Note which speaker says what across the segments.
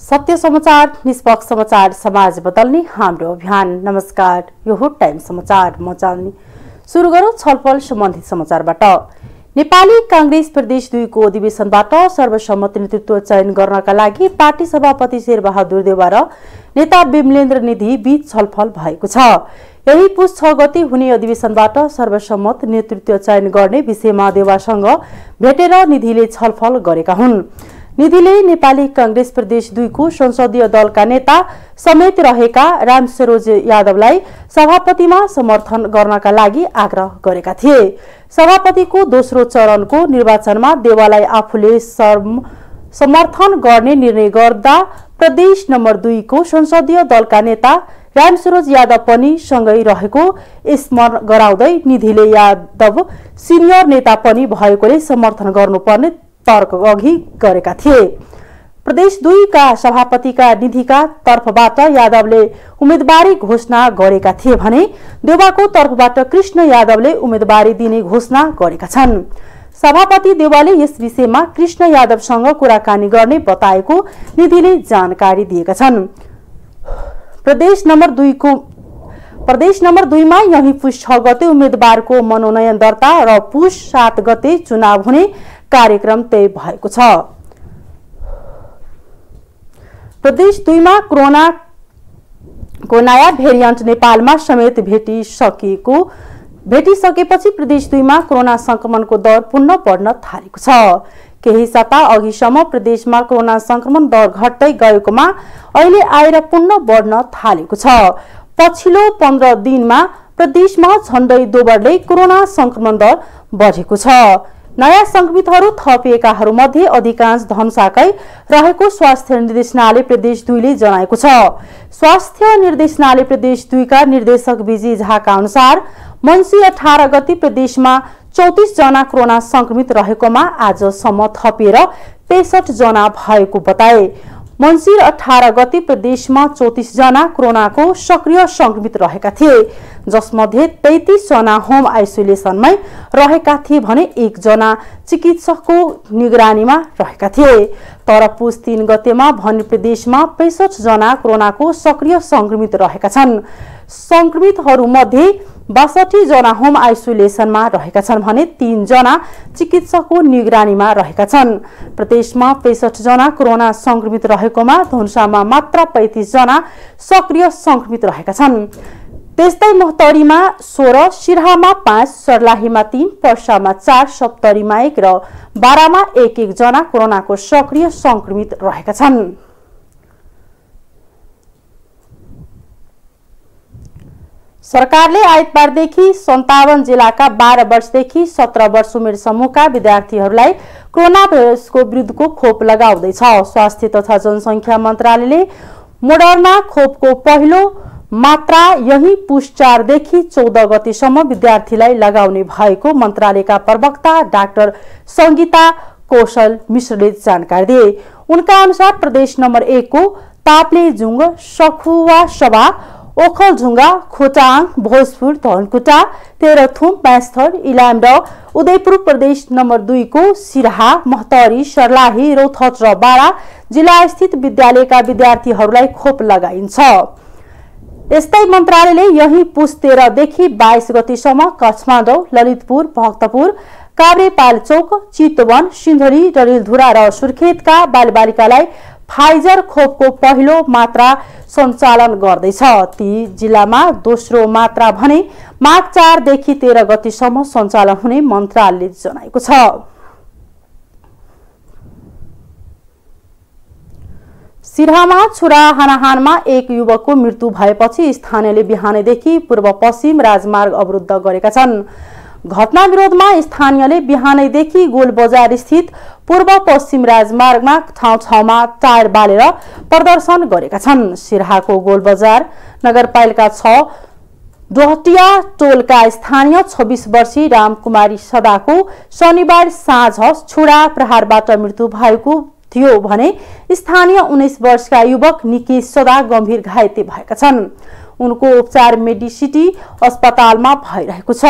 Speaker 1: सत्य समाचार निष्पक्ष समाचार समाज बदल्ने हाम्रो अभियान। नमस्कार यो हो टाइम समाचार। म जान्ने सुरु गरौँ छलफल सम्बन्धित समाचारबाट। नेपाली काङ्ग्रेस प्रदेश दुईको अधिवेशनबाट सर्वसम्मत नेतृत्व चयन गर्नका लागि पार्टी सभापति शेरबहादुर देवा र नेता विमलेन्द्र निधि बीच छलफल भएको छ। यही पुस छ गते हुने अधिवेशनबाट सर्वसम्मत नेतृत्व चयन गर्ने विषयमा देवासँग भेटेर निधिले छलफल गरेका हुन्। निधिले नेपाली काङ्ग्रेस प्रदेश दुईको संसदीय दलका नेता समेत रहेका राम सरोज यादवलाई सभापतिमा समर्थन गर्नका लागि आग्रह गरेका थिए। सभापतिको दोस्रो चरणको निर्वाचनमा देवालाई आफूले समर्थन गर्ने निर्णय गर्दा प्रदेश नम्बर दुईको संसदीय दलका नेता रामसरोज यादव पनि सँगै रहेको स्मरण गराउँदै निधिले यादव सिनियर नेता पनि भएकोले समर्थन गर्नुपर्ने तर्क अघि गरेका थिए। प्रदेश दुईका सभापतिका निधिका तर्फबाट यादवले उम्मेदवारी घोषणा गरेका थिए भने देवाको तर्फबाट कृष्ण यादवले उम्मेदवारी दिने घोषणा गरेका छन्। सभापति देवाले यस विषयमा कृष्ण यादवसँग कुराकानी गर्ने बताएको निधिले जानकारी दिएका छन्। प्रदेश नम्बर दुईको प्रदेश नम्बर दुईमा यही पुष छ गते उम्मेद्वारको मनोनयन दर्ता र पुष सात गते चुनाव हुने कार्यक्रम तय भएको छ। प्रदेश दुईमा कोरोनाको नयाँ भेरिएन्ट नेपालमा समेत भेटिसकेको भेटिसकेपछि प्रदेश दुईमा कोरोना संक्रमणको दर पुनः बढ्न थालेको छ। केही साता अघिसम्म प्रदेशमा कोरोना संक्रमण दर घट्दै गएकोमा अहिले आएर पुनः बढ्न थालेको छ। पछिल्लो पन्ध्र दिनमा प्रदेशमा झण्डै दोबरले कोरोना संक्रमण दर बढेको छ। नयाँ संक्रमितहरू थपिएकाहरू मध्ये अधिकांश धनसाकै रहेको स्वास्थ्य निर्देशनालय प्रदेश दुईले जनाएको छ। स्वास्थ्य निर्देशनालय प्रदेश दुईका निर्देशक विजय झाका अनुसार मन्सी अठार गति प्रदेशमा चौतिस जना कोरोना संक्रमित रहेकोमा आजसम्म थपिएर पैसठ जना भएको बताए। मन्सिर अठार गति प्रदेशमा चौतिस जना कोरोनाको सक्रिय संक्रमित रहेका थिए। जसमध्ये तेत्तिस जना होम आइसोलेसनमै रहेका थिए भने एकजना चिकित्सकको निगरानीमा रहेका थिए। तर पुस तीन गतेमा भने प्रदेशमा पैसठ जना कोरोनाको सक्रिय संक्रमित रहेका छन्। संक्रमितहरूमध्ये बासठी जना होम आइसोलेसनमा रहेका छन् भने तीनजना चिकित्सकको निगरानीमा रहेका छन्। प्रदेशमा पैसठ जना कोरोना संक्रमित रहेकोमा धनुषामा मात्र पैँतिस जना सक्रिय संक्रमित रहेका छन्। त्यस्तै मोहतरीमा सोह्र सिरहामा पाँच सर्लाहीमा तीन पर्सामा चार सप्तरीमा एक र बाह्रमा एक एकजना कोरोनाको सक्रिय संक्रमित रहेका छन्। सरकारले आइतबारदेखि सन्तावन जिल्लाका बाह्र वर्षदेखि सत्र वर्ष उमेर समूहका विद्यार्थीहरूलाई कोरोना भाइरसको विरुद्धको खोप लगाउँदैछ। स्वास्थ्य तथा जनसङ्ख्या मन्त्रालयले मोडर्ना खोपको पहिलो मात्रा यही पुष चारदेखि चौध गतिसम्म विद्यार्थीलाई लगाउने भएको मन्त्रालयका प्रवक्ता डाक्टर सङ्गीता कौशल मिश्रले जानकारी दिए। उनका अनुसार प्रदेश नम्बर एकको ताप्लेजुङ सखुवा सभा ओखलझुङ्गा खोटाङ भोजपुर धनकुटा तेह्रथुम पाँचथर इलाम र उदयपुर प्रदेश नम्बर दुईको सिराहा महतरी सर्लाही रौथट र बारा जिल्ला स्थित विद्यालयका विद्यार्थीहरूलाई खोप लगाइन्छ। यस्तै मन्त्रालयले यही पुस तेह्रदेखि बाइस गतिसम्म काठमाडौँ ललितपुर भक्तपुर काभ्रेपाल्चोक चितवन सिन्धरी डलिलधुरा र सुर्खेतका बालबालिकालाई फाइजर खोपको पहिलो मात्रा सञ्चालन गर्दैछ। ती जिल्लामा दोस्रो मात्रा भने माघ चारदेखि तेह्र गतिसम्म सञ्चालन हुने मन्त्रालयले जनाएको छ। सिरहामा छुरा हानाहानमा एक युवकको मृत्यु भएपछि स्थानीयले बिहानैदेखि पूर्व पश्चिम राजमार्ग अवरुद्ध गरेका छन्। घटना विरोधमा स्थानीयले बिहानैदेखि गोल बजार स्थित पूर्व पश्चिम राजमार्गमा ठाउँ ठाउँमा टायर बालेर प्रदर्शन गरेका छन्। सिराहाको गोल बजार नगरपालिका छ डोहटिया टोलका स्थानीय छब्बिस वर्षीय रामकुमारी सदाको शनिबार साँझ छुडा प्रहारबाट मृत्यु भएको थियो भने स्थानीय उन्नाइस वर्षका युवक निकेश सदा गम्भीर घाइते भएका छन्। उनको उपचार मेडिसिटी अस्पतालमा भइरहेको छ।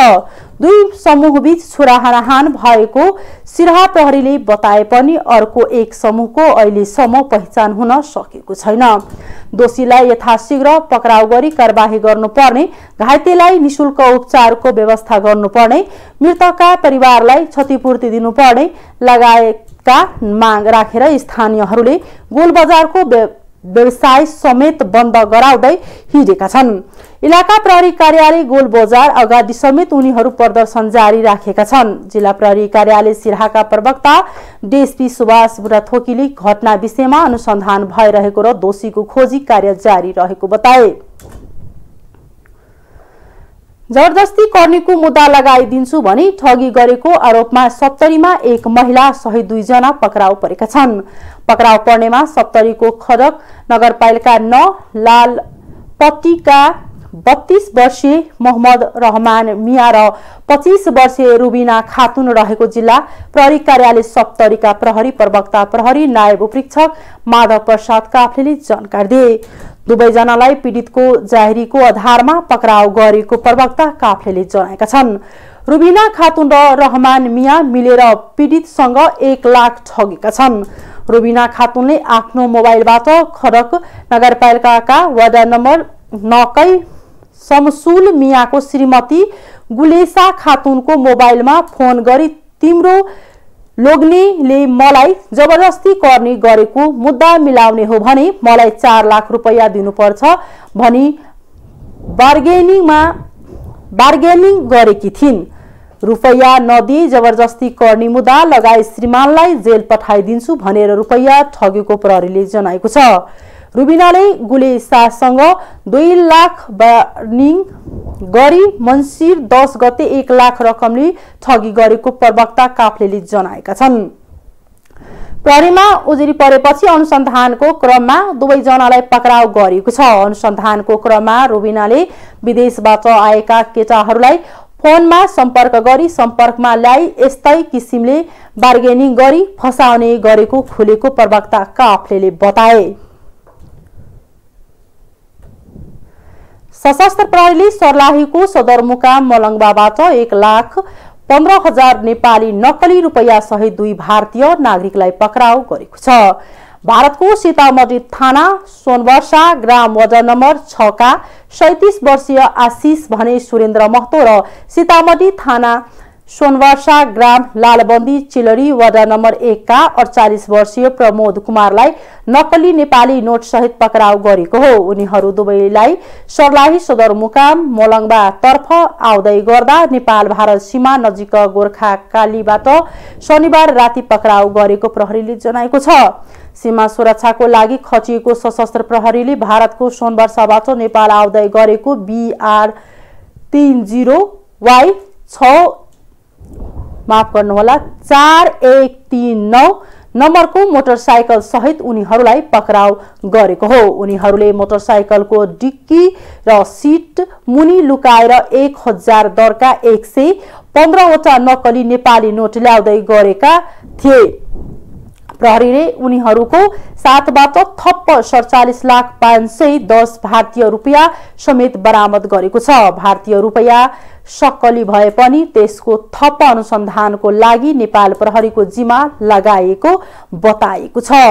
Speaker 1: दुई समूहबीच छुरा हानाहान भएको सिरहा प्रहरीले बताए पनि अर्को एक समूहको अहिलेसम्म पहिचान हुन सकेको छैन। दोषीलाई यथाशीघ्र पक्राउ गरी कारवाही गर्नुपर्ने घाइतेलाई निशुल्क उपचारको व्यवस्था गर्नुपर्ने मृतकका परिवारलाई क्षतिपूर्ति दिनुपर्ने लगायतका माग राखेर स्थानीयहरूले गोलबजारको व्यवसाय समेत बन्द गराउँदै हिँडेका छन्। इलाका प्रहरी कार्यालय गोल बजार अगाडि समेत उनीहरू प्रदर्शन जारी राखेका छन्। जिल्ला प्रहरी कार्यालय सिराहाका प्रवक्ता डिएसपी सुभाष बुढाथोकीले घटना विषयमा अनुसन्धान भइरहेको र दोषीको खोजी कार्य जारी रहेको बताए। जबरजस्ती कर्नेको मुद्दा लगाइदिन्छु भनी ठगी गरेको आरोपमा सप्तरीमा एक महिला सहित दुईजना पक्राउ परेका छन्। पक्राउ पर्नेमा सप्तरीको खडक नगरपालिका न लालपट्टिका बत्तीस वर्षीय मोहम्मद रहमान मिया र पच्चिस वर्षीय रुबिना खातुन रहेको जिल्ला प्रहरी कार्यालय सप्तरीका प्रहरी प्रवक्ता प्रहरी नायब उपरीक्षक माधव प्रसाद काफ्लेले जानकारी दिए। दुवैजनालाई पीडितको जाहेरीको आधारमा पक्राउ गरेको प्रवक्ता काफ्लेले जनाएका छन्। रुबिना खातुन र रहमान मिया मिलेर पीडितसँग एक लाख ठगेका छन्। रुबिना खातुनले आफ्नो मोबाइलबाट खडक नगरपालिकाका वडा नम्बर नकै समसुल मियाको श्रीमती गुलेसा खातुनको मोबाइलमा फोन गरी तिम्रो लोग्नेले मलाई जबरजस्ती गर्ने गरेको मुद्दा मिलाउने हो भने मलाई चार लाख रुपियाँ दिनुपर्छ भनी बार्गेनिङमा बार्गेनिङ गरेकी थिइन्। रुपैयाँ नदिई जबरजस्ती गर्ने मुद्दा लगाई श्रीमानलाई जेल पठाइदिन्छु भनेर रुपैयाँ ठगेको प्रहरीले जनाएको छ। रुबिनाले गुले शाहसँग दुई लाख बार्निङ गरी मन्सिर दस गते एक लाख रकमले ठगी गरेको प्रवक्ता काफ्लेले जनाएका छन्। प्रहरीमा उजुरी परेपछि अनुसन्धानको क्रममा दुवैजनालाई पक्राउ गरिएको छ। अनुसन्धानको क्रममा रुबिनाले विदेशबाट आएका केटाहरूलाई फोनमा सम्पर्क गरी सम्पर्कमा ल्याई यस्तै किसिमले बार्गेनिङ गरी फसाउने गरेको खुलेको प्रवक्ता काफ्ले बताए। सशस्त्र प्रहरीले सर्लाहीको सदरमुकाम मलङ्बाबाट एक लाख पन्ध्र हजार नेपाली नक्कली रुपियाँ सहित दुई भारतीय नागरिकलाई पक्राउ गरेको छ। भारतको सीतामढ़ी थाना सोनवर्षा ग्राम वडा नम्बर छका सैतिस वर्षीय आशिष भने सुरेन्द्र महतो र सीतामढ़ी थाना सोनवर्षा ग्राम लालबन्दी चिलरी वडा नम्बर एकका अडचालिस वर्षीय प्रमोद कुमारलाई नक्कली नेपाली नोट सहित पक्राउ गरेको हो। उनीहरू दुवैलाई सर्लाही सदरमुकाम तर्फ आउँदै गर्दा नेपाल भारत सीमा नजिक गोर्खा कालीबाट शनिबार राति पक्राउ गरेको प्रहरीले जनाएको छ। सीमा सुरक्षाको लागि खचिएको सशस्त्र प्रहरीले भारतको सोनवर्षाबाट नेपाल आउँदै गरेको बिआर तिन जिरो वाइ छ माफ गर्नुहोला चार एक तिन नौ नम्बरको मोटरसाइकल सहित उनीहरूलाई पक्राउ गरेको हो। उनीहरूले मोटरसाइकलको डिक्की र सिट मुनि लुकाएर एक हजार दरका एक सय पन्ध्रवटा नक्कली नेपाली नोट ल्याउँदै गरेका थिए। प्रहरीले उनीहरूको साथबाट थप्प सडचालिस लाख पाँच सय दस भारतीय रुपियाँ समेत बरामद गरेको छ। भारतीय रुपियाँ सक्कली भए पनि त्यसको थप अनुसन्धानको लागि नेपाल प्रहरीको जिम्मा लगाएको बताएको छ।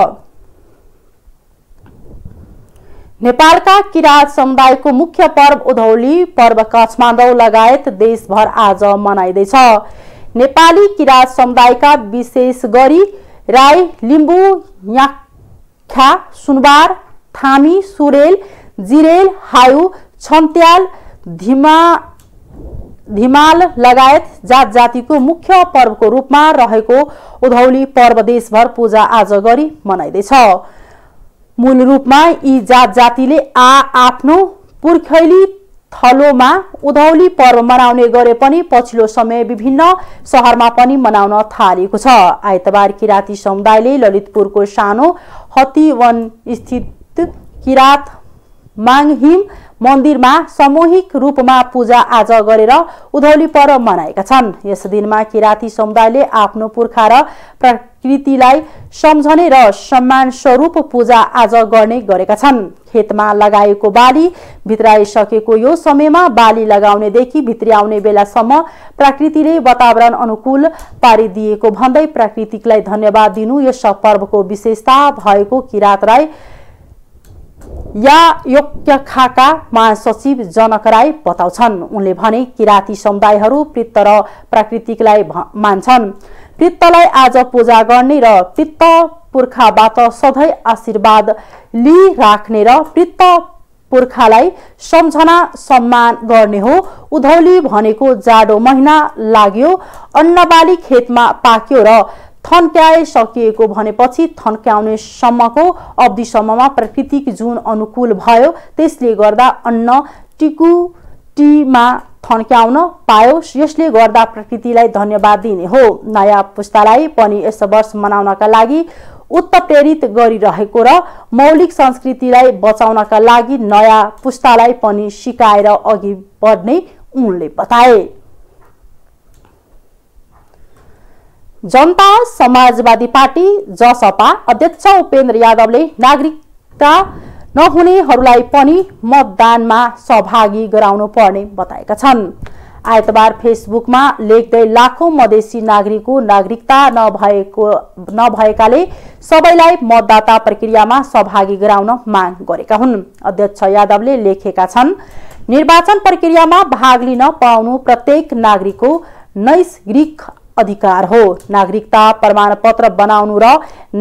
Speaker 1: नेपालका किराँत समुदायको मुख्य पर्व उधौली पर्व काठमाडौँ लगायत देशभर आज मनाइँदैछ। नेपाली किराँत समुदायका विशेष गरी राई लिम्बू याख्या सुनबार थामी सुरेल जिरेल हायु छन्त्याल धिमा धिमाल लगायत जात जातिको मुख्य पर्वको रूपमा रहेको उधौली पर्व देशभर पूजा आज गरी मनाइँदैछ। मूल रूपमा यी जात जातिले आ आफ्नो पुर्खैली थलोमा उधौली पर्व मनाउने गरे पनि पछिल्लो समय विभिन्न सहरमा पनि मनाउन थालेको छ। आइतबार किराँती समुदायले ललितपुरको सानो हतिवन स्थित किराँत माङहिम मन्दिरमा सामूहिक रूपमा पूजा आज गरेर उधौली पर्व मनाएका छन्। यस दिनमा किराँती समुदायले आफ्नो पुर्खा र प्रकृतिलाई सम्झने र सम्मान स्वरूप पूजा आज गर्ने गरेका छन्। खेतमा लगाएको बाली भित्राइसकेको यो समयमा बाली लगाउनेदेखि भित्र्याउने बेलासम्म प्रकृतिले वातावरण अनुकूल पारिदिएको भन्दै प्राकृतिकलाई धन्यवाद दिनु यस पर्वको विशेषता भएको किरात राई या योक्यखाका महासचिव जनक राई बताउँछन्। उनले भने किराँती समुदायहरू पित्त र प्राकृतिकलाई मान्छन्। पित्तलाई आज पूजा गर्ने र पित्त पुर्खाबाट सधैँ आशीर्वाद लिइराख्ने र पित्त पुर्खालाई सम्झना सम्मान गर्ने हो। उधौली भनेको जाडो महिना लाग्यो अन्नबाली खेतमा पाक्यो र थन्क्याए सकिएको भनेपछि थन्क्याउने सम्मको अवधिसम्ममा प्रकृतिक जुन अनुकूल भयो त्यसले गर्दा अन्न टिकुटीमा थन्क्याउन पायो। यसले गर्दा प्रकृतिलाई धन्यवाद दिने हो। नयाँ पुस्तालाई पनि यस वर्ष मनाउनका लागि उत्प्रेरित गरिरहेको र मौलिक संस्कृतिलाई बचाउनका लागि नयाँ पुस्तालाई पनि सिकाएर अघि बढ्ने उनले बताए। जनता समाजवादी पार्टी जसपा अध्यक्ष उपेन्द्र यादवले नागरिकता नहुनेहरूलाई पनि मतदानमा सहभागी गराउनु पर्ने बताएका छन्। आइतबार फेसबुकमा लेख्दै लाखौं मधेसी नागरिकको नागरिकता नभएको नभएकाले सबैलाई मतदाता प्रक्रियामा सहभागी गराउन माग गरेका हुन्। अध्यक्ष यादवले लेखेका छन् निर्वाचन प्रक्रियामा भाग लिन पाउनु प्रत्येक नागरिकको नैसर्गिक अधिकार हो। नागरिकता प्रमाणपत्र बनाउनु र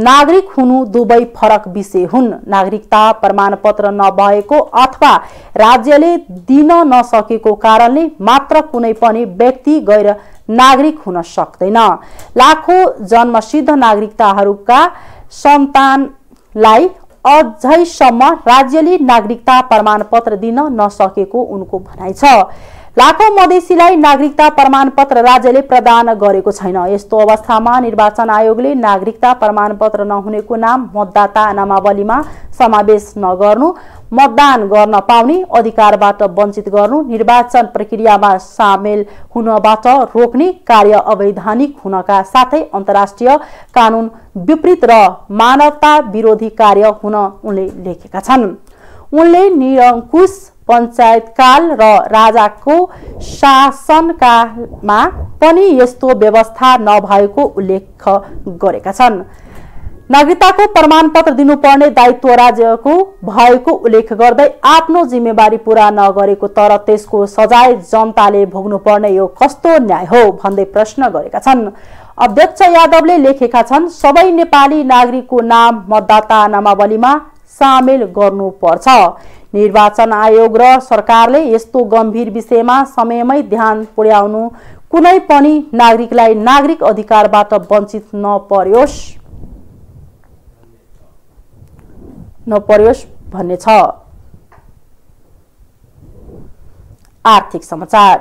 Speaker 1: नागरिक हुनु दुवै फरक विषय हुन्। नागरिकता प्रमाणपत्र नभएको अथवा राज्यले दिन नसकेको कारणले मात्र कुनै पनि व्यक्ति गैर नागरिक हुन सक्दैन। लाखौं जन्मसिद्ध नागरिकताहरूका सन्तानलाई अझैसम्म राज्यले नागरिकता प्रमाणपत्र दिन नसकेको उनको भनाइ छ। लाखौं मधेसीलाई नागरिकता प्रमाणपत्र राज्यले प्रदान गरेको छैन। यस्तो अवस्थामा निर्वाचन आयोगले नागरिकता प्रमाणपत्र नहुनेको नाम मतदाता नामावलीमा समावेश नगर्नु मतदान गर्न पाउने अधिकारबाट वञ्चित गर्नु निर्वाचन प्रक्रियामा सामेल हुनबाट रोक्ने कार्य अवैधानिक हुनका साथै अन्तर्राष्ट्रिय कानून विपरीत र मानवता विरोधी कार्य हुन उनले लेखेका छन्। उनले निरङ्कुश पञ्चायतकाल र राजाको शासनकालमा पनि यस्तो व्यवस्था नभएको उल्लेख गरेका छन्। नागरिकताको प्रमाणपत्र दिनुपर्ने दायित्व राज्यको भएको उल्लेख गर्दै आफ्नो जिम्मेवारी पूरा नगरेको तर त्यसको सजाय जनताले भोग्नुपर्ने यो कस्तो न्याय हो भन्दै प्रश्न गरेका छन्। अध्यक्ष यादवले लेखेका छन् सबै नेपाली नागरिकको नाम मतदाता नामावलीमा सामेल गर्नुपर्छ। निर्वाचन आयोग र सरकारले यस्तो गम्भीर विषयमा समयमै ध्यान पुर्याउनु कुनै पनि नागरिकलाई नागरिक अधिकारबाट वञ्चित नपर्योस् नपर्योस् भन्ने छ। आर्थिक समाचार।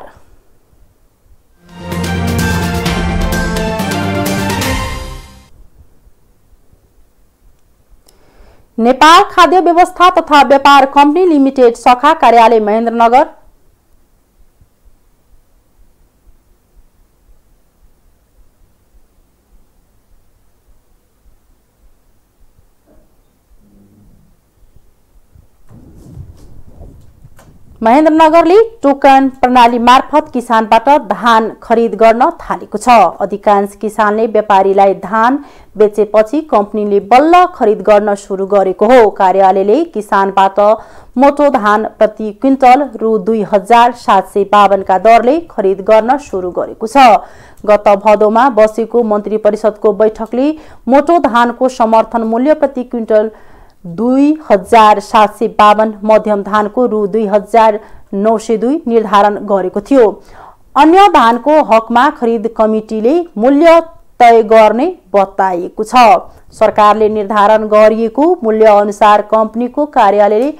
Speaker 1: नेपाल खाद्य व्यवस्था तथा व्यापार कम्पनी लिमिटेड शाखा कार्यालय महेन्द्रनगर। महेन्द्रनगरले टोकन प्रणाली मार्फत किसानबाट धान खरिद गर्न थालेको छ। अधिकांश किसानले व्यापारीलाई धान बेचेपछि कम्पनीले बल्ल खरिद गर्न सुरु गरेको हो। कार्यालयले किसानबाट मोटो धान प्रति क्विन्टल रु दुई हजार सात सय बावनका दरले खरिद गर्न सुरु गरेको छ। गत भदौमा बसेको मन्त्री परिषदको बैठकले मोटो धानको समर्थन मूल्य प्रति क्विन्टल दुई हजार सात सय बावन मध्यम धानको रु दुई हजार नौ सय दुई निर्धारण गरेको थियो। अन्य धानको हकमा खरिद कमिटीले मूल्य तय गर्ने बताइएको छ। सरकारले निर्धारण गरिएको मूल्य अनुसार कम्पनीको कार्यालयले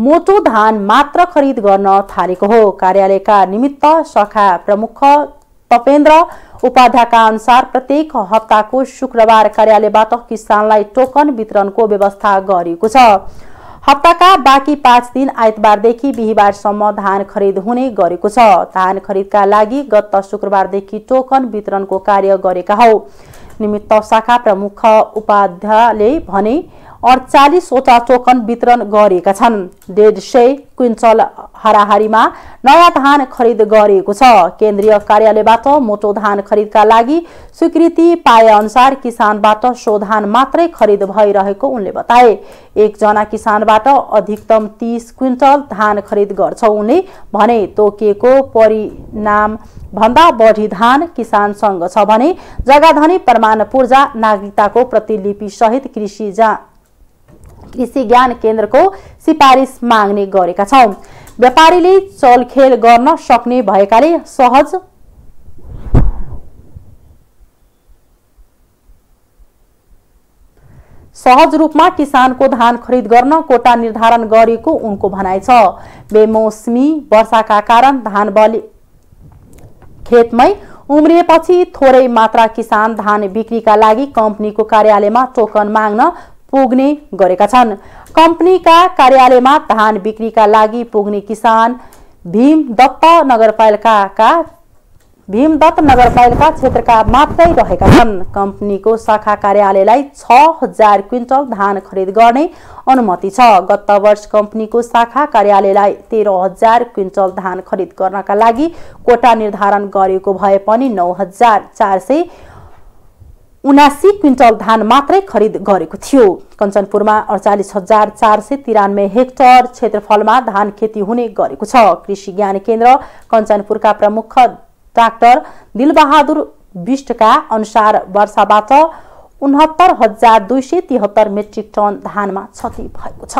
Speaker 1: मोटो धान मात्र खरिद गर्न थालेको हो। कार्यालयका निमित्त शाखा प्रमुख तपेन्द्र उपाध्यायका अनुसार प्रत्येक हप्ताको शुक्रबार कार्यालयबाट किसानलाई टोकन वितरणको व्यवस्था गरिएको छ। हप्ताका बाँकी पाँच दिन आइतबारदेखि बिहिबारसम्म धान खरिद हुने गरेको छ। धान खरिदका लागि गत शुक्रबारदेखि टोकन वितरणको कार्य गरेका हौ। निमित्त शाखा प्रमुख उपाध्यायले भने अडचालिसवटा टोकन वितरण गरिएका छन्। डेढ सय क्विन्टल हाराहारीमा नयाँ धान खरिद गरिएको छ। केन्द्रीय कार्यालयबाट मोटो धान खरिदका लागि स्वीकृति पाए अनुसार किसानबाट सो धान मात्रै खरिद भइरहेको उनले बताए। एकजना किसानबाट अधिकतम तीस क्विन्टल धान खरिद गर्छ उनले भने तोकिएको परिणाम भन्दा बढी धान किसानसँग छ भने जग्गाधनी प्रमाण पूर्जा नागरिकताको प्रतिलिपि सहित कृषि कृषि ज्ञान केन्द्रको सिफारिस माग्ने गरेका छौँ। व्यापारीले चलखेल गर्न सक्ने भएकाले सहज सहज रूपमा किसानको धान खरिद गर्न कोटा निर्धारण गरेको उनको भनाइ छ। बेमौसमी वर्षाका कारण धान बलि खेतमै उम्रिएपछि थोरै मात्रा किसान धान बिक्रीका लागि कम्पनीको कार्यालयमा टोकन माग्न पुग्ने गरेका छन्। कम्पनीका कार्यालयमा धान बिक्रीका लागि पुग्ने किसान भीम दत्त नगरपालिकाका भीमदत्त नगरपालिका क्षेत्रका मात्रै रहेका छन्। कम्पनीको शाखा कार्यालयलाई छ हजार क्विन्टल धान खरिद गर्ने अनुमति छ। गत वर्ष कम्पनीको शाखा कार्यालयलाई तेह्र हजार क्विन्टल धान खरिद गर्नका लागि कोटा निर्धारण गरेको भए पनि नौ हजार चार सय उनासी क्विन्टल धान मात्रै खरिद गरेको थियो। कञ्चनपुरमा अडचालिस हजार चार सय तिरानब्बे हेक्टर क्षेत्रफलमा धान खेती हुने गरेको छ। कृषि ज्ञान केन्द्र कञ्चनपुरका प्रमुख डाक्टर दिलबहादुर विष्टका अनुसार वर्षाबाट उनहत्तर हजार दुई सय तिहत्तर मेट्रिक टन धानमा क्षति भएको छ।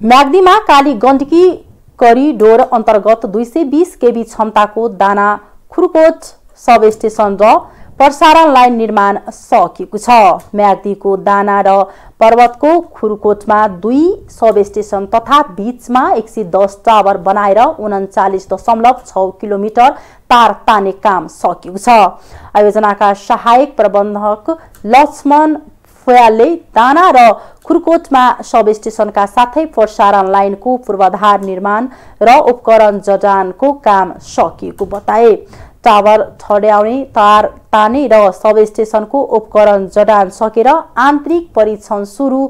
Speaker 1: म्याग्दीमा काली गण्डकी करिडोर अन्तर्गत दुई सय बिस केबी क्षमताको दाना खुरकोट सब स्टेसन र प्रसारण लाइन निर्माण सकिएको छ। म्याग्दीको दाना र पर्वतको खुरकोटमा दुई सब स्टेसन तथा बीचमा एक सय दस टावर बनाएर उन्चालिस दशमलव छ किलोमिटर तार ताने काम सकिएको छ। आयोजनाका सहायक प्रबन्धक लक्ष्मण फोयालले दाना र खुरकोटमा सब स्टेसनका साथै प्रसारण लाइनको पूर्वाधार निर्माण र उपकरण जडानको काम सकिएको बताए। टावर ठड्याउने तार ताने र सब स्टेसनको उपकरण जडान सकेर आन्तरिक परीक्षण सुरु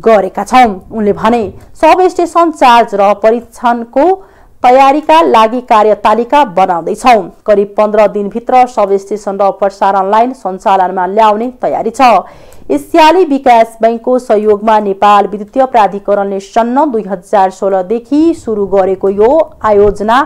Speaker 1: गरेका छौँ। उनले भने सब स्टेसन चार्ज र परीक्षणको तयारीका लागि कार्यतालिका बनाउँदैछौ। करिब पन्ध्र दिनभित्र सब स्टेसन र प्रसारण लाइन सञ्चालनमा ल्याउने तयारी छ। एसियाली विकास बैङ्कको सहयोगमा नेपाल विद्युतीय प्राधिकरणले सन्न दुई हजार सोह्रदेखि सुरु गरेको यो आयोजना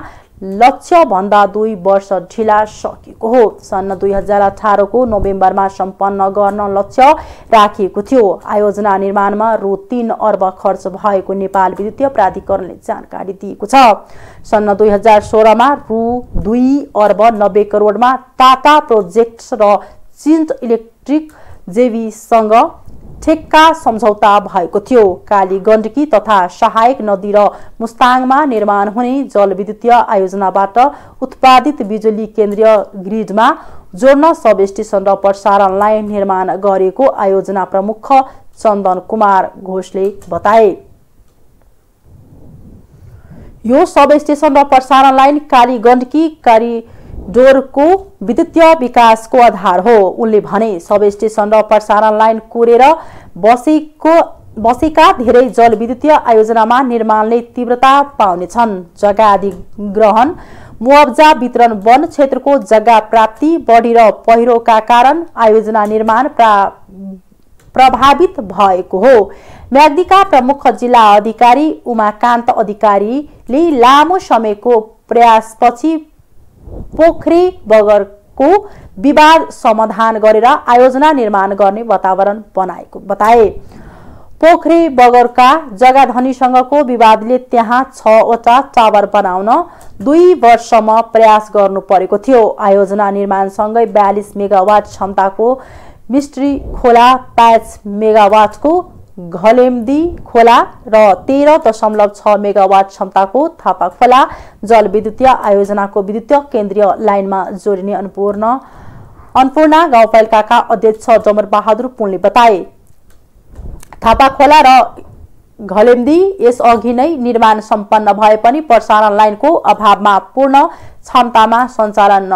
Speaker 1: लक्ष्य भन्दा दुई वर्ष ढिला सकेको हो। सन् दुई हजार अठारको नोभेम्बरमा सम्पन्न गर्न लक्ष्य राखिएको थियो। आयोजना निर्माणमा रु तीन अर्ब खर्च भएको नेपाल विद्युतीय प्राधिकरणले जानकारी दिएको छ। सन् दुई हजार सोह्रमा रु दुई अर्ब नब्बे करोडमा टाटा प्रोजेक्ट र चिन्ट इलेक्ट्रिक जेवीसँग ठेक्का सम्झौता भएको थियो। काली गण्डकी तथा सहायक नदी र मुस्ताङमा निर्माण हुने जलविद्युतीय आयोजनाबाट उत्पादित बिजुली केन्द्रीय ग्रिडमा जोड्न सब स्टेसन र प्रसारण लाइन निर्माण गरेको आयोजना प्रमुख चन्दन कुमार घोषले बताए। यो सब स्टेसन र प्रसारण लाइन काली गण्डकी काली डोरको विद्युतीय विकासको आधार हो। उनले भने सब स्टेसन र प्रसारण लाइन कोरेर बसेको बसेका धेरै जलविद्युतीय आयोजनामा निर्माणले तीव्रता पाउनेछन्। जग्गा अधिग्रहण मुआब्जा वितरण वन क्षेत्रको जग्गा प्राप्ति बढी र पहिरोका कारण आयोजना निर्माण प्रा प्रभावित भएको हो। म्याग्दीका प्रमुख जिल्ला अधिकारी उमाकान्त अधिकारीले लामो समयको प्रयासपछि पोखरी बगरको विवाद समाधान गरेर आयोजना निर्माण गर्ने वातावरण बनाएको बताए। पोखरी बगरका जग्गा धनीसँगको विवादले त्यहाँ छवटा टावर बनाउन दुई वर्षसम्म प्रयास गर्नु परेको थियो। आयोजना निर्माणसँगै बयालिस मेगावाट क्षमताको मिस्ट्री खोला प्याच मेगावाटको घलेम्दी खोला र तेह्र दशमलव छ मेगावाट क्षमताको थापा खोला जलविद्युतीय आयोजनाको विद्युतीय केन्द्रीय लाइनमा जोडिने अन्नपूर्ण अन्नपूर्ण गाउँपालिकाका अध्यक्ष जमर बहादुर पुनले बताए। थापा खोला र घलेम्दी यसअघि नै निर्माण सम्पन्न भए पनि प्रसारण लाइनको अभावमा पूर्ण क्षमतामा सञ्चालन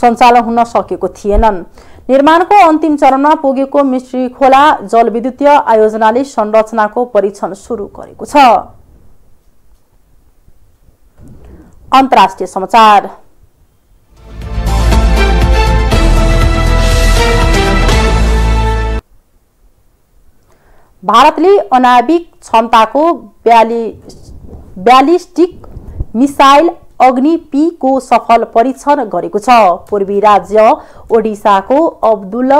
Speaker 1: सञ्चालन हुन सकेको थिएनन्। निर्माणको अन्तिम चरणमा पुगेको मिश्री खोला जलविद्युतीय आयोजनाले संरचनाको परीक्षण सुरु गरेको छ। अन्तर्राष्ट्रिय समाचार। भारतले अनाविक क्षमताको ब्यालिस्टिक मिसाइल अग्नि पीको सफल परीक्षण गरेको छ। पूर्वी राज्य ओडिसाको अब्दुल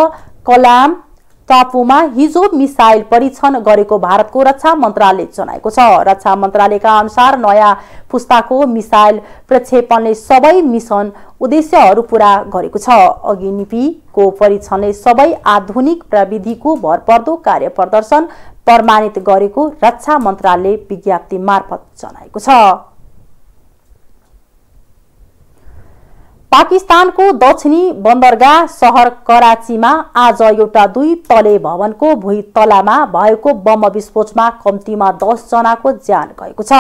Speaker 1: कलाम टापुमा हिजो मिसाइल परीक्षण गरेको भारतको रक्षा मन्त्रालयले जनाएको छ। रक्षा मन्त्रालयका अनुसार नयाँ पुस्ताको मिसाइल प्रक्षेपणले सबै मिसन उद्देश्यहरू पूरा गरेको छ। अग्निपीको परीक्षणले सबै आधुनिक प्रविधिको भरपर्दो कार्य प्रदर्शन प्रमाणित गरेको रक्षा मन्त्रालयले विज्ञप्ति मार्फत जनाएको छ। पाकिस्तानको दक्षिणी बन्दरगाह सहर कराचीमा आज एउटा दुई तले भवनको भुइँ तलामा भएको बम विस्फोटमा कम्तीमा दसजनाको ज्यान गएको छ।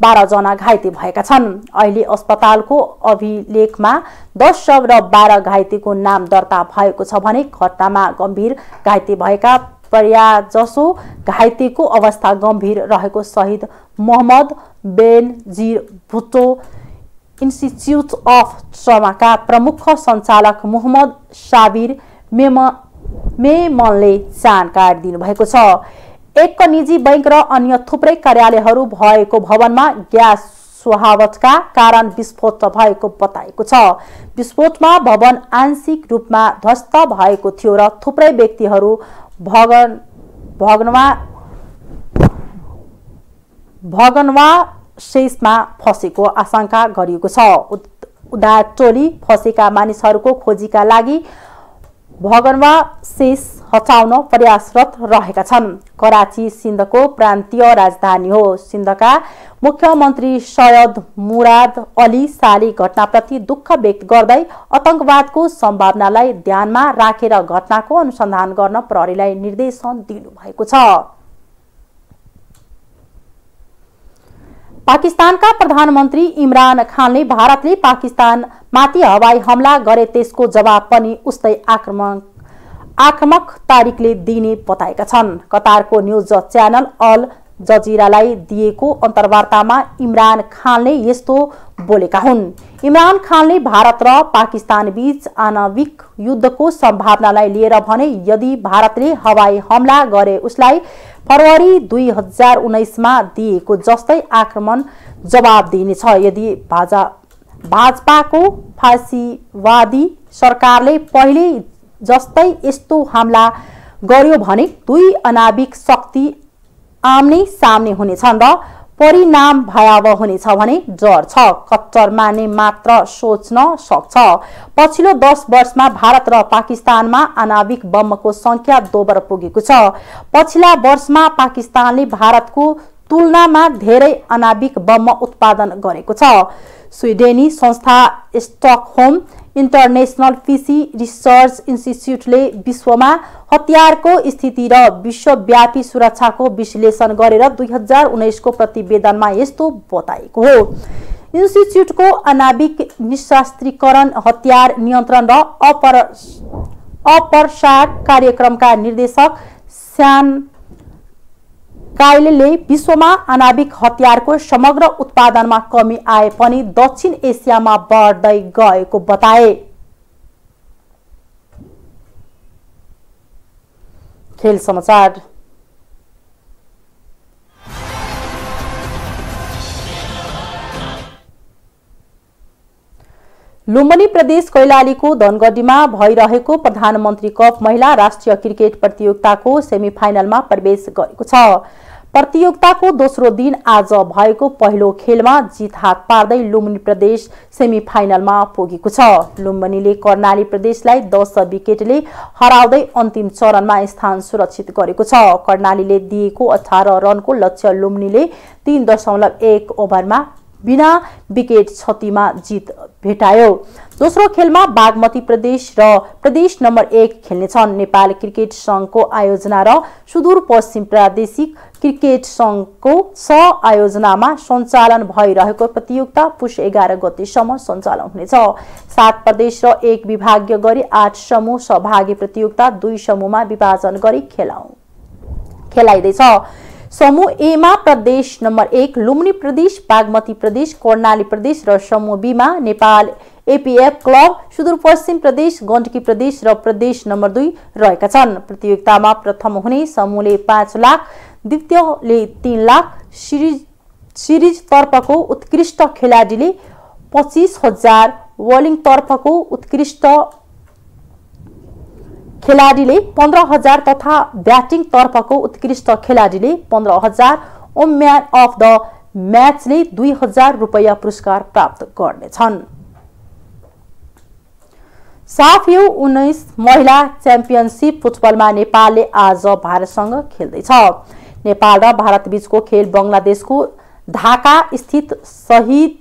Speaker 1: बाह्रजना घाइते भएका छन्। अहिले अस्पतालको अभिलेखमा दस शव र बाह्र घाइतेको नाम दर्ता भएको छ भने घटनामा गम्भीर घाइते भएका पर्याजसो घाइतेको अवस्था गम्भीर रहेको शहीद मोहम्मद बेनजिर भुट्टो इन्स्टिच्युट अफ ट्रमाका प्रमुख सञ्चालक मोहम्मद साबिर मेम मेमनले जानकारी दिनुभएको छ। एक निजी बैङ्क र अन्य थुप्रै कार्यालयहरू भएको भवनमा ग्यास स्वभावतका कारण विस्फोट भएको बताएको छ। विस्फोटमा भवन आंशिक रूपमा ध्वस्त भएको थियो र थुप्रै व्यक्तिहरू भगन भगनवा भगनवा शेषमा फसेको आशंका गरिएको छ। उदार टोली फसेका मानिसहरूको खोजीका लागि भगनवा शेष हचाउन प्रयासरत रहेका छन्। कराची सिन्धको प्रान्तीय राजधानी हो। सिन्धका मुख्यमन्त्री सयद मुराद अली साली घटनाप्रति दुःख व्यक्त गर्दै आतंकवादको सम्भावनालाई ध्यानमा राखेर घटनाको अनुसन्धान गर्न प्रहरीलाई निर्देशन दिनुभएको छ। पाकिस्तानका प्रधानमन्त्री इमरान खानले भारतले पाकिस्तानमाथि हवाई हमला गरे त्यसको जवाब पनि उस्तै आक्रमक आक्रमक तारिकले दिने बताएका छन्। कतारको न्युज च्यानल अल जजिरालाई दिएको अन्तर्वार्तामा इमरान खानले यस्तो बोलेका हुन्। इमरान खानले भारत र पाकिस्तान बीच आणविक युद्धको सम्भावनालाई लिएर भने यदि भारतले हवाई हमला गरे उसलाई फरवरी दुई हजार उन्नाइसमा दिएको जस्तै आक्रमण जवाब दिइनेछ यदि भाजा भाजपाको फाँसीवादी सरकारले पहिले जस्तै यस्तो हमला गर्यो भने दुई अनाविक शक्ति आम्ने सामने हुनेछन् र परिणाम भयावह हुनेछ भने डर छ कट्टर माने मात्र सोच्न सक्छ। पछिल्लो दस वर्षमा भारत र पाकिस्तानमा आणविक बमको संख्या दोबर पुगेको छ। पछिल्ला वर्षमा पाकिस्तानले भारतको तुलनामा धेरै अनाविक बम उत्पादन गरेको छ। स्विडेनी संस्था स्टकहोम इन्टरनेसनल फिसी रिसर्च इन्स्टिच्युटले विश्वमा हतियारको स्थिति र विश्वव्यापी सुरक्षाको विश्लेषण गरेर दुई हजार उन्नाइसको प्रतिवेदनमा यस्तो बताएको हो। इन्स्टिच्युटको अनाविक निशास्त्रीकरण हतियार नियन्त्रण र अपर अप्रसार कार्यक्रमका निर्देशक स्यान काइलले विश्वमा आणविक हतियारको समग्र उत्पादनमा कमी आए पनि दक्षिण एसियामा बढ्दै गएको बताए। खेल समाचार। लुम्बनी प्रदेश कैलालीको धनगढीमा भइरहेको प्रधानमन्त्री कप महिला राष्ट्रिय क्रिकेट प्रतियोगिताको सेमिफाइनलमा प्रवेश गरेको छ। प्रतियोगिताको दोस्रो दिन आज भएको पहिलो खेलमा जित हात पार्दै लुम्बिनी प्रदेश सेमी फाइनलमा पुगेको छ। लुम्बिनीले कर्णाली प्रदेशलाई दस विकेटले हराउँदै अन्तिम चरणमा स्थान सुरक्षित गरेको छ। कर्णालीले दिएको अठार रनको लक्ष्य लुम्बिनीले तीन दशमलव एक ओभरमा बिना विकेट क्षतिमा जित भेटायो। दोस्रो खेलमा बागमती प्रदेश र प्रदेश नम्बर एक खेल्नेछन्। नेपाल क्रिकेट सङ्घको आयोजना र सुदूरपश्चिम प्रादेशिक क्रिकेट सङ्घको स आयोजनामा सञ्चालन भइरहेको प्रतियोगिता पुष एघार गतेसम्म सञ्चालन हुनेछ। सात प्रदेश र एक विभागीय गरी आठ समूह सहभागी प्रतियोगिता दुई समूहमा विभाजन गरी खेलाउ खेलाइँदैछ। समूह एमा प्रदेश नम्बर एक लुम्बिनी प्रदेश बागमती प्रदेश कर्णाली प्रदेश र समूह बीमा नेपाल। एपिएफ क्लब सुदूरपश्चिम प्रदेश गण्डकी प्रदेश र प्रदेश नम्बर दुई रहेका छन्। प्रतियोगितामा प्रथम हुने समूहले पाँच लाख द्वितीयले तीन लाख सिरिज सिरिज तर्फको उत्कृष्ट खेलाडीले पच्चिस हजार वलिङ तर्फको उत्कृष्ट खेलाडीले पन्ध्र हजार तथा ब्याटिङ तर्फको उत्कृष्ट खेलाडीले पन्ध्र हजार ओ म्यान अफ द म्याचले दुई हजार रुपियाँ पुरस्कार प्राप्त गर्नेछन्। साफ यु उन्नाइस महिला च्याम्पियनसिप फुटबलमा नेपालले आज भारतसँग खेल्दैछ। नेपाल र भारत बीचको खेल बङ्गलादेशको ढाका स्थित शहीद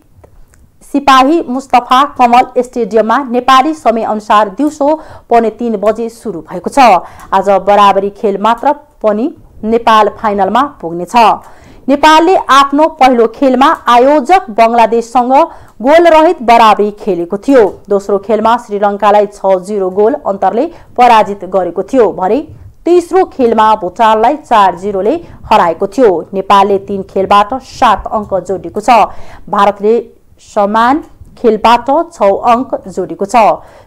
Speaker 1: सिपाही मुस्तफा कमल स्टेडियममा नेपाली समयअनुसार दिउँसो पौने तीन बजे सुरु भएको छ। आज बराबरी खेल मात्र पनि नेपाल फाइनलमा पुग्नेछ। नेपालले आफ्नो पहिलो खेलमा आयोजक बङ्गलादेशसँग गोल रहित बराबरी खेलेको थियो। दोस्रो खेलमा श्रीलङ्कालाई छ जिरो गोल अन्तरले पराजित गरेको थियो भने तेस्रो खेलमा भुटानलाई चार जिरोले हराएको थियो। नेपालले तीन खेलबाट सात अङ्क जोडेको छ। भारतले समान खेलबाट छ अङ्क जोडेको छ।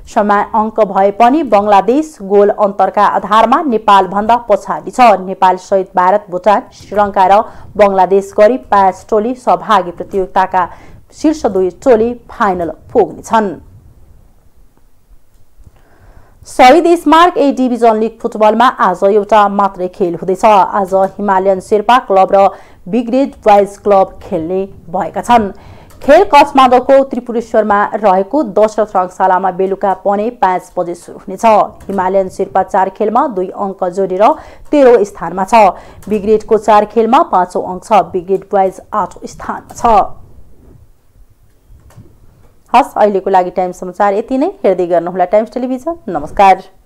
Speaker 1: समान अङ्क भए पनि बङ्गलादेश गोल अन्तरका आधारमा नेपालभन्दा पछाडि छ। नेपाल सहित भारत भुटान श्रीलङ्का र बङ्गलादेश गरी पाँच टोली सहभागी प्रतियोगिताका शीर्ष दुई टोली फाइनल पुग्नेछन्। शहीद स्मार्क ए डिभिजन लिग फुटबलमा आज एउटा मात्रै खेल हुँदैछ। आज हिमालयन शेर्पा क्लब र बिग्रेड बोइज क्लब खेल्ने भएका छन्। खेल कचमादोको त्रिपुरेश्वरमा रहेको दशरथ रङशालामा बेलुका पौने पाँच बजे सुरु हुनेछ। हिमालयन शेर्पा चार खेलमा दुई अङ्क जोडेर तेह्रौँ स्थानमा छ। बिग्रेडको चार खेलमा पाँचौँ अङ्क छ। बिग्रेड बोइज आठौँ स्थानमा छ। हस् अहिलेको लागि टाइम समाचार यति नै। हेर्दै गर्नुहोला टाइम्स टेलिभिजन। नमस्कार।